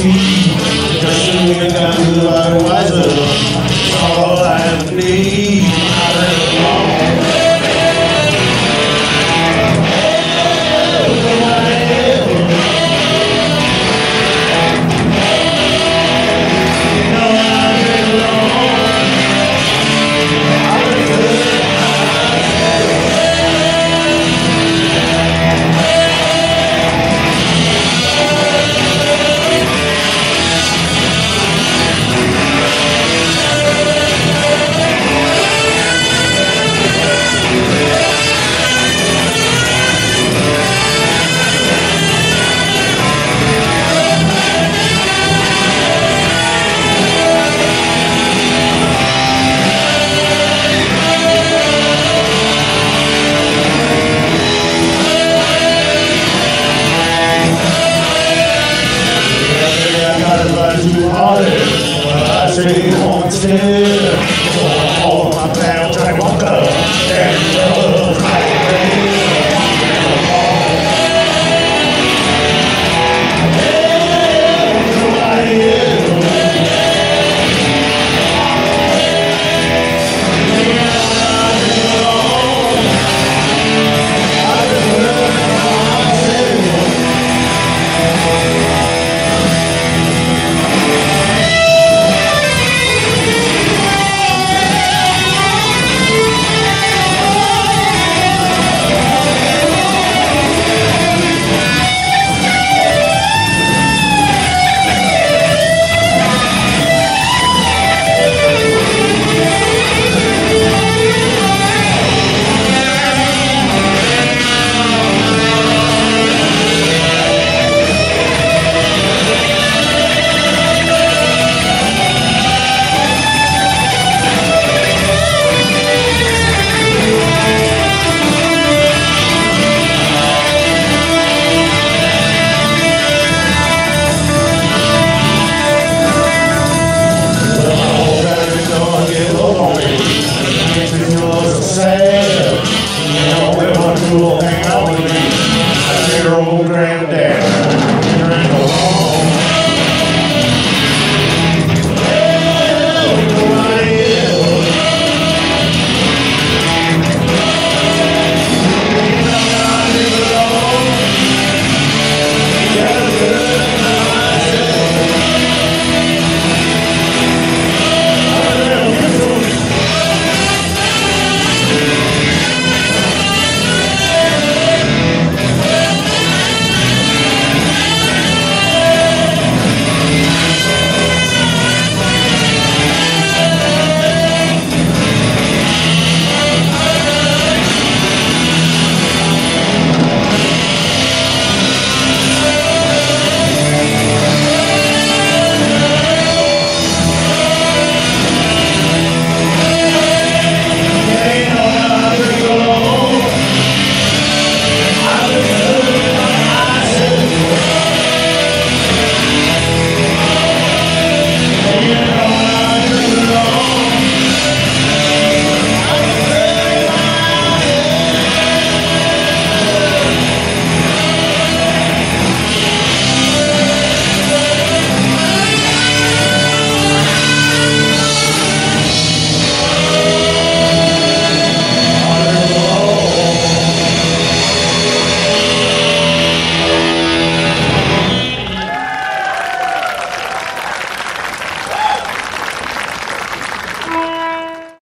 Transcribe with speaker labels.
Speaker 1: Just to get down to bit wiser. All I need. living on still.